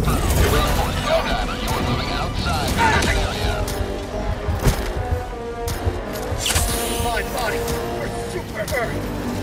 My body for Super Earth!